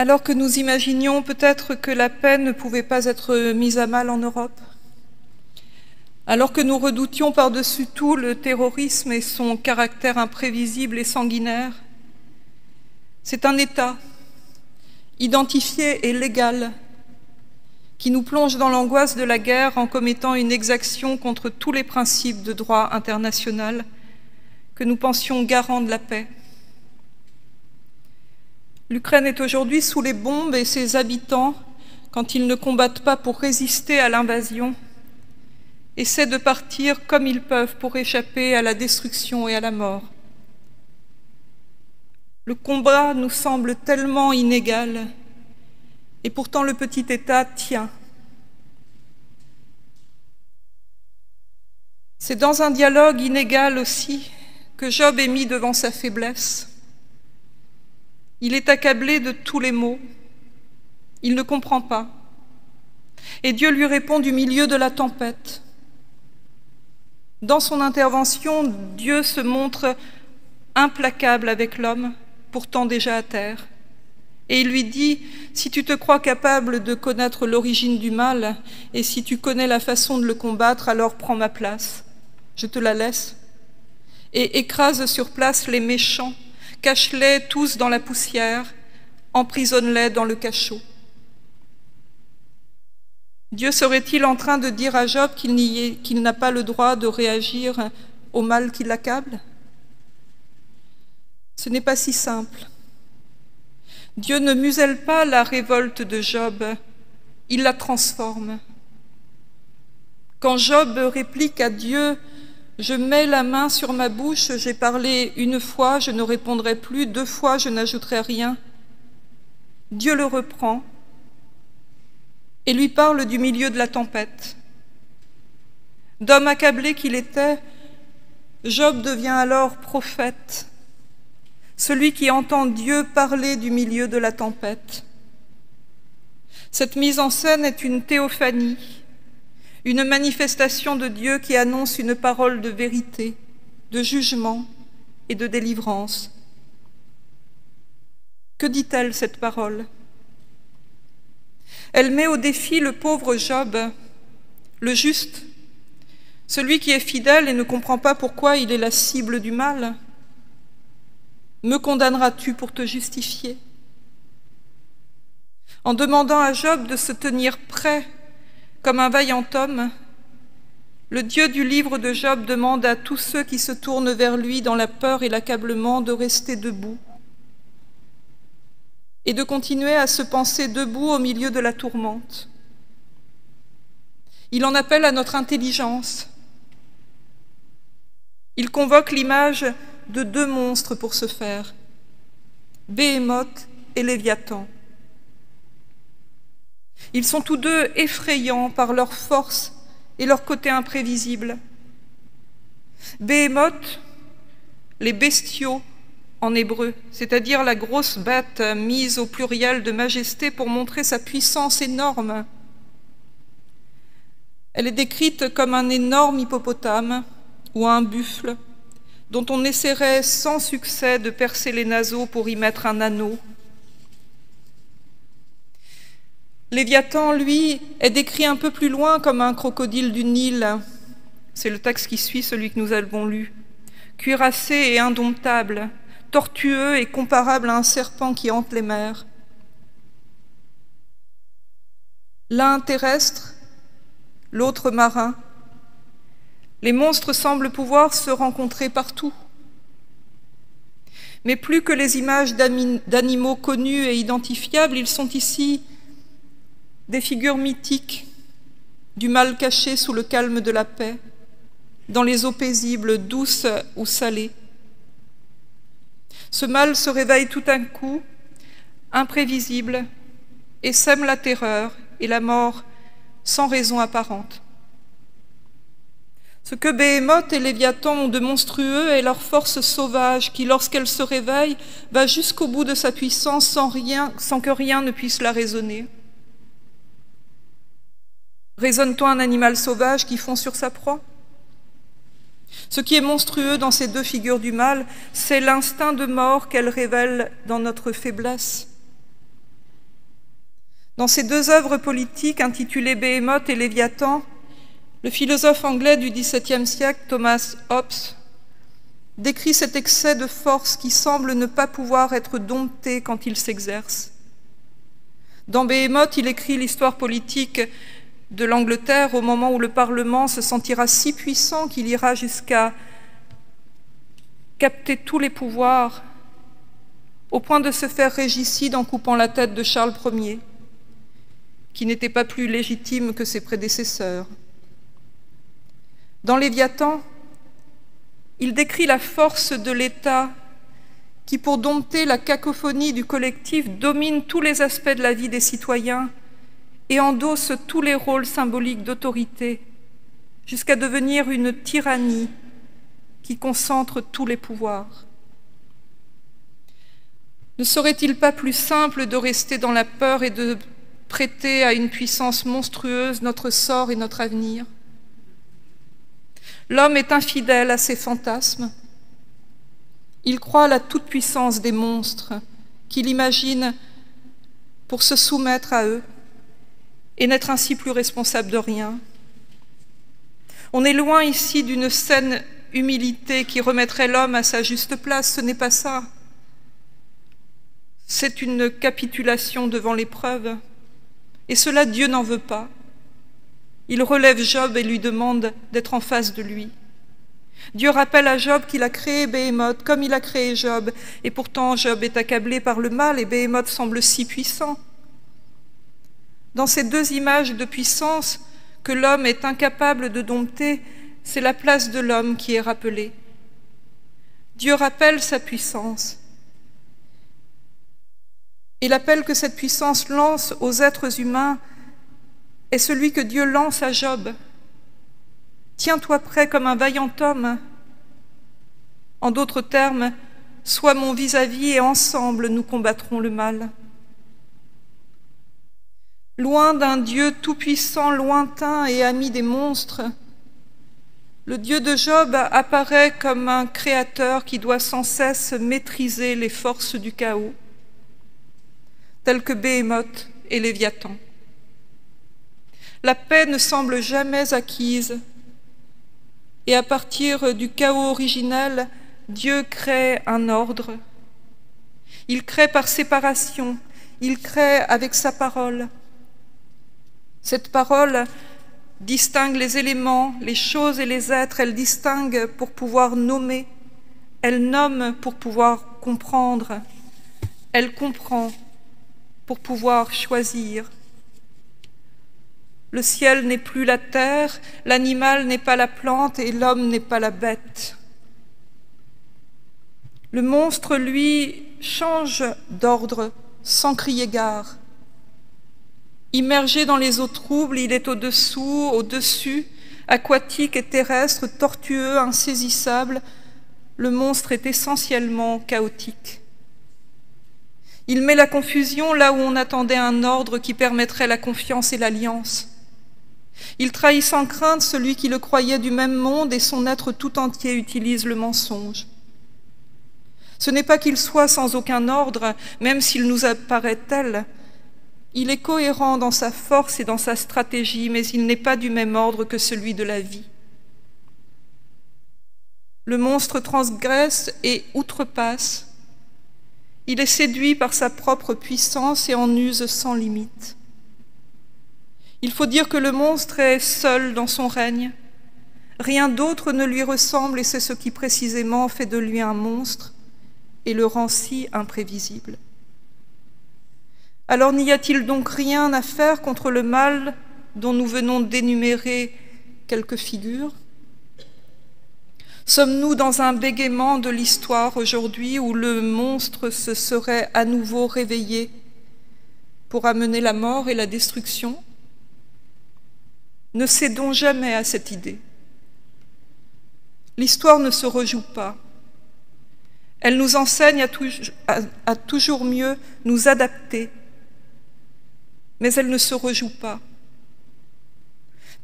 Alors que nous imaginions peut-être que la paix ne pouvait pas être mise à mal en Europe, alors que nous redoutions par-dessus tout le terrorisme et son caractère imprévisible et sanguinaire, c'est un État identifié et légal qui nous plonge dans l'angoisse de la guerre en commettant une exaction contre tous les principes de droit international que nous pensions garants de la paix. L'Ukraine est aujourd'hui sous les bombes et ses habitants, quand ils ne combattent pas pour résister à l'invasion, essaient de partir comme ils peuvent pour échapper à la destruction et à la mort. Le combat nous semble tellement inégal, et pourtant le petit État tient. C'est dans un dialogue inégal aussi que Job est mis devant sa faiblesse. Il est accablé de tous les maux. Il ne comprend pas. Et Dieu lui répond du milieu de la tempête. Dans son intervention, Dieu se montre implacable avec l'homme, pourtant déjà à terre. Et il lui dit, si tu te crois capable de connaître l'origine du mal, et si tu connais la façon de le combattre, alors prends ma place, je te la laisse, et écrase sur place les méchants cache-les tous dans la poussière, emprisonne-les dans le cachot. Dieu serait-il en train de dire à Job qu'il n'a pas le droit de réagir au mal qui l'accable? Ce n'est pas si simple. Dieu ne muselle pas la révolte de Job, il la transforme. Quand Job réplique à Dieu je mets la main sur ma bouche, j'ai parlé une fois, je ne répondrai plus, deux fois, je n'ajouterai rien. Dieu le reprend et lui parle du milieu de la tempête. D'homme accablé qu'il était, Job devient alors prophète, celui qui entend Dieu parler du milieu de la tempête. Cette mise en scène est une théophanie, une manifestation de Dieu qui annonce une parole de vérité, de jugement et de délivrance. Que dit-elle cette parole? Elle met au défi le pauvre Job, le juste, celui qui est fidèle et ne comprend pas pourquoi il est la cible du mal. Me condamneras-tu pour te justifier? En demandant à Job de se tenir prêt comme un vaillant homme, le Dieu du livre de Job demande à tous ceux qui se tournent vers lui dans la peur et l'accablement de rester debout et de continuer à se penser debout au milieu de la tourmente. Il en appelle à notre intelligence. Il convoque l'image de deux monstres pour ce faire, Béhémoth et Léviathan. Ils sont tous deux effrayants par leur force et leur côté imprévisible. Béhémoth, les bestiaux en hébreu, c'est-à-dire la grosse bête mise au pluriel de majesté pour montrer sa puissance énorme. Elle est décrite comme un énorme hippopotame ou un buffle dont on essaierait sans succès de percer les naseaux pour y mettre un anneau. Léviathan, lui, est décrit un peu plus loin comme un crocodile du Nil. C'est le texte qui suit celui que nous avons lu. Cuirassé et indomptable, tortueux et comparable à un serpent qui hante les mers. L'un terrestre, l'autre marin. Les monstres semblent pouvoir se rencontrer partout. Mais plus que les images d'animaux connus et identifiables, ils sont ici des figures mythiques du mal caché sous le calme de la paix, dans les eaux paisibles, douces ou salées. Ce mal se réveille tout d'un coup, imprévisible, et sème la terreur et la mort sans raison apparente. Ce que Béhémoth et Léviathan ont de monstrueux est leur force sauvage qui, lorsqu'elle se réveille, va jusqu'au bout de sa puissance sans, sans que rien ne puisse la raisonner. Raisonne-toi un animal sauvage qui fond sur sa proie Ce qui est monstrueux dans ces deux figures du mal, c'est l'instinct de mort qu'elles révèlent dans notre faiblesse. Dans ses deux œuvres politiques intitulées Béhémoth et Léviathan, le philosophe anglais du XVIIe siècle, Thomas Hobbes, décrit cet excès de force qui semble ne pas pouvoir être dompté quand il s'exerce. Dans Béhémoth, il écrit l'histoire politique de l'Angleterre au moment où le Parlement se sentira si puissant qu'il ira jusqu'à capter tous les pouvoirs au point de se faire régicide en coupant la tête de Charles Ier, qui n'était pas plus légitime que ses prédécesseurs. Dans Léviathan, il décrit la force de l'État qui, pour dompter la cacophonie du collectif, domine tous les aspects de la vie des citoyens et endosse tous les rôles symboliques d'autorité, jusqu'à devenir une tyrannie qui concentre tous les pouvoirs. Ne serait-il pas plus simple de rester dans la peur et de prêter à une puissance monstrueuse notre sort et notre avenir? L'homme est infidèle à ses fantasmes. Il croit à la toute-puissance des monstres qu'il imagine pour se soumettre à eux et n'être ainsi plus responsable de rien. On est loin ici d'une saine humilité qui remettrait l'homme à sa juste place, ce n'est pas ça. C'est une capitulation devant l'épreuve, et cela Dieu n'en veut pas. Il relève Job et lui demande d'être en face de lui. Dieu rappelle à Job qu'il a créé Béhémoth comme il a créé Job, et pourtant Job est accablé par le mal et Béhémoth semble si puissant. Dans ces deux images de puissance que l'homme est incapable de dompter, c'est la place de l'homme qui est rappelée. Dieu rappelle sa puissance. Et l'appel que cette puissance lance aux êtres humains est celui que Dieu lance à Job. Tiens-toi prêt comme un vaillant homme. En d'autres termes, sois mon vis-à-vis et ensemble nous combattrons le mal loin d'un Dieu tout-puissant, lointain et ami des monstres. Le Dieu de Job apparaît comme un créateur qui doit sans cesse maîtriser les forces du chaos, telles que Béhémoth et Léviathan. La paix ne semble jamais acquise, et à partir du chaos originel, Dieu crée un ordre. Il crée par séparation, il crée avec sa parole, cette parole distingue les éléments, les choses et les êtres, elle distingue pour pouvoir nommer, elle nomme pour pouvoir comprendre, elle comprend pour pouvoir choisir. Le ciel n'est plus la terre, l'animal n'est pas la plante et l'homme n'est pas la bête. Le monstre, lui, change d'ordre sans crier gare. Immergé dans les eaux troubles, il est au-dessous, au-dessus, aquatique et terrestre, tortueux, insaisissable. Le monstre est essentiellement chaotique. Il met la confusion là où on attendait un ordre qui permettrait la confiance et l'alliance. Il trahit sans crainte celui qui le croyait du même monde et son être tout entier utilise le mensonge. Ce n'est pas qu'il soit sans aucun ordre, même s'il nous apparaît tel, il est cohérent dans sa force et dans sa stratégie, mais il n'est pas du même ordre que celui de la vie. Le monstre transgresse et outrepasse. Il est séduit par sa propre puissance et en use sans limite. Il faut dire que le monstre est seul dans son règne. Rien d'autre ne lui ressemble et c'est ce qui précisément fait de lui un monstre et le rend si imprévisible. Alors n'y a-t-il donc rien à faire contre le mal dont nous venons d'énumérer quelques figures? Sommes-nous dans un bégaiement de l'histoire aujourd'hui où le monstre se serait à nouveau réveillé pour amener la mort et la destruction? Ne cédons jamais à cette idée. L'histoire ne se rejoue pas. Elle nous enseigne à, à toujours mieux nous adapter mais elle ne se rejoue pas.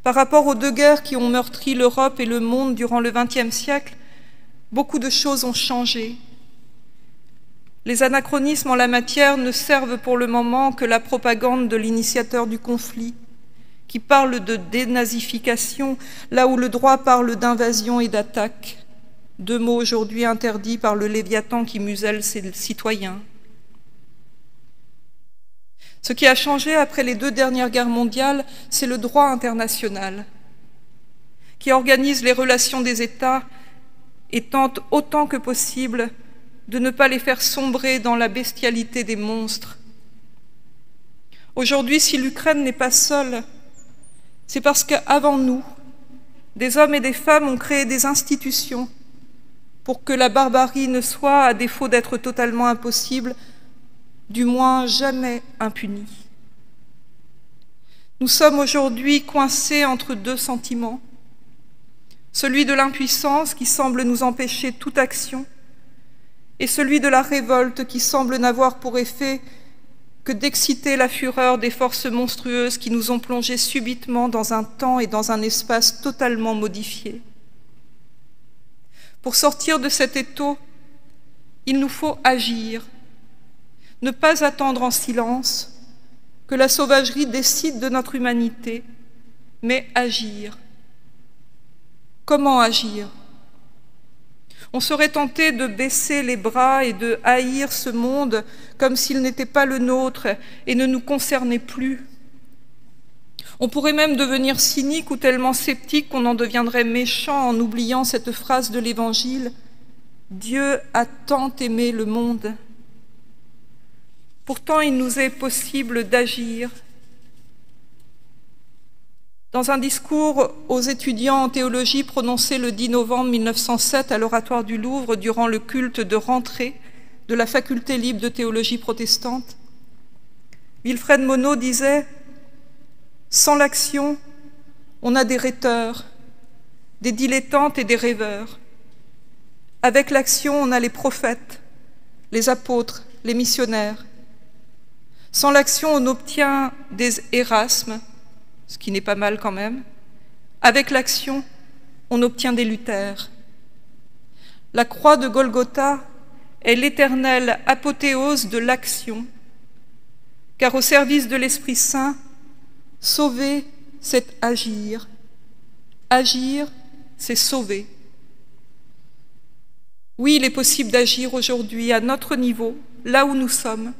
Par rapport aux deux guerres qui ont meurtri l'Europe et le monde durant le XXe siècle, beaucoup de choses ont changé. Les anachronismes en la matière ne servent pour le moment que la propagande de l'initiateur du conflit, qui parle de dénazification là où le droit parle d'invasion et d'attaque, deux mots aujourd'hui interdits par le Léviathan qui muselle ses citoyens. Ce qui a changé après les deux dernières guerres mondiales, c'est le droit international, qui organise les relations des États et tente autant que possible de ne pas les faire sombrer dans la bestialité des monstres. Aujourd'hui, si l'Ukraine n'est pas seule, c'est parce qu'avant nous, des hommes et des femmes ont créé des institutions pour que la barbarie ne soit, à défaut d'être totalement impossible, du moins jamais impunie. Nous sommes aujourd'hui coincés entre deux sentiments, celui de l'impuissance qui semble nous empêcher toute action, et celui de la révolte qui semble n'avoir pour effet que d'exciter la fureur des forces monstrueuses qui nous ont plongés subitement dans un temps et dans un espace totalement modifiés. Pour sortir de cet étau, il nous faut agir, ne pas attendre en silence que la sauvagerie décide de notre humanité, mais agir. Comment agir? On serait tenté de baisser les bras et de haïr ce monde comme s'il n'était pas le nôtre et ne nous concernait plus. On pourrait même devenir cynique ou tellement sceptique qu'on en deviendrait méchant en oubliant cette phrase de l'Évangile Dieu a tant aimé le monde. Pourtant, il nous est possible d'agir dans un discours aux étudiants en théologie prononcé le 10 novembre 1907 à l'Oratoire du Louvre durant le culte de rentrée de la faculté libre de théologie protestante, Wilfred Monod disait Sans l'action, on a des rhéteurs, des dilettantes et des rêveurs. Avec l'action, on a les prophètes, les apôtres, les missionnaires. Sans l'action, on obtient des Érasmes, ce qui n'est pas mal quand même. Avec l'action, on obtient des luthères. La croix de Golgotha est l'éternelle apothéose de l'action, car au service de l'Esprit Saint, sauver, c'est agir. Agir, c'est sauver. Oui, il est possible d'agir aujourd'hui à notre niveau, là où nous sommes,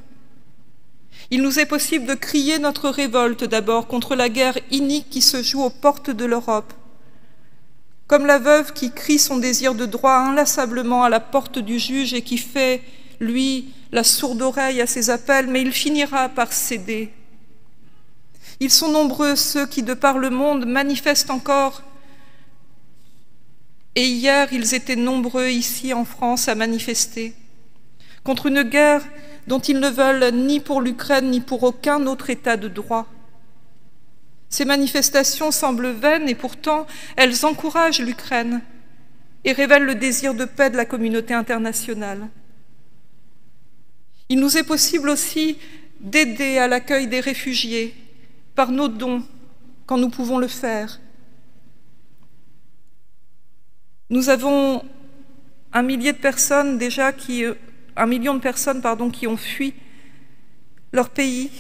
il nous est possible de crier notre révolte d'abord contre la guerre inique qui se joue aux portes de l'Europe. Comme la veuve qui crie son désir de droit inlassablement à la porte du juge et qui fait, lui, la sourde oreille à ses appels, mais il finira par céder. Ils sont nombreux ceux qui, de par le monde, manifestent encore. Et hier, ils étaient nombreux ici en France à manifester contre une guerre dont ils ne veulent ni pour l'Ukraine ni pour aucun autre État de droit. Ces manifestations semblent vaines et pourtant elles encouragent l'Ukraine et révèlent le désir de paix de la communauté internationale. Il nous est possible aussi d'aider à l'accueil des réfugiés par nos dons quand nous pouvons le faire. Nous avons un millier de personnes déjà qui euh, un million de personnes pardon, qui ont fui leur pays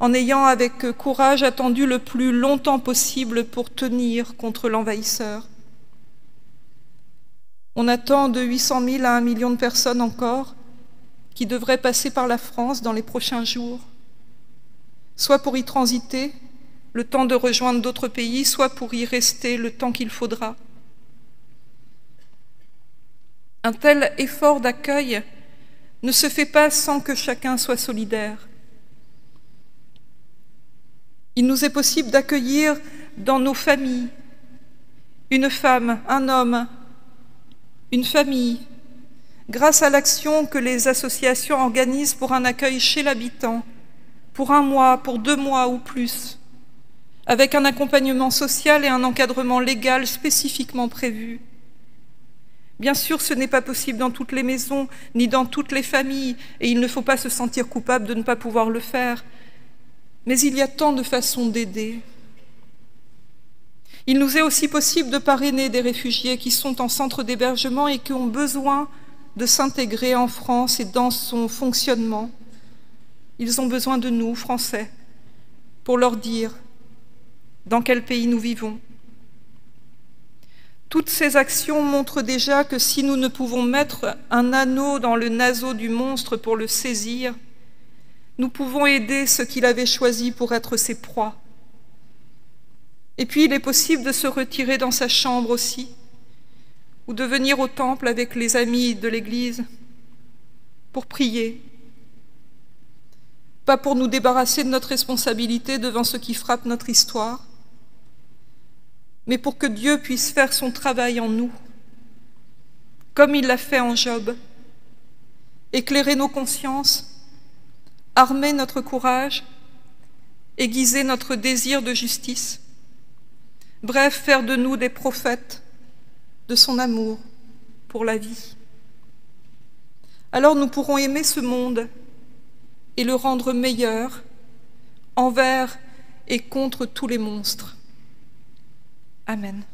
en ayant avec courage attendu le plus longtemps possible pour tenir contre l'envahisseur. On attend de 800 000 à un million de personnes encore qui devraient passer par la France dans les prochains jours, soit pour y transiter le temps de rejoindre d'autres pays, soit pour y rester le temps qu'il faudra. Un tel effort d'accueil ne se fait pas sans que chacun soit solidaire. Il nous est possible d'accueillir dans nos familles une femme, un homme, une famille, grâce à l'action que les associations organisent pour un accueil chez l'habitant, pour un mois, pour deux mois ou plus, avec un accompagnement social et un encadrement légal spécifiquement prévus. Bien sûr, ce n'est pas possible dans toutes les maisons, ni dans toutes les familles, et il ne faut pas se sentir coupable de ne pas pouvoir le faire. Mais il y a tant de façons d'aider. Il nous est aussi possible de parrainer des réfugiés qui sont en centre d'hébergement et qui ont besoin de s'intégrer en France et dans son fonctionnement, ils ont besoin de nous, Français, pour leur dire dans quel pays nous vivons. Toutes ces actions montrent déjà que si nous ne pouvons mettre un anneau dans le naseau du monstre pour le saisir, nous pouvons aider ceux qu'il avait choisis pour être ses proies. Et puis il est possible de se retirer dans sa chambre aussi, ou de venir au temple avec les amis de l'Église pour prier, pas pour nous débarrasser de notre responsabilité devant ce qui frappe notre histoire, mais pour que Dieu puisse faire son travail en nous, comme il l'a fait en Job, éclairer nos consciences, armer notre courage, aiguiser notre désir de justice, bref, faire de nous des prophètes de son amour pour la vie. Alors nous pourrons aimer ce monde et le rendre meilleur envers et contre tous les monstres. Amen.